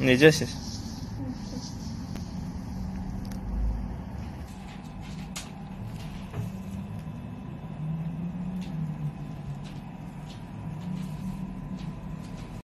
Не 10?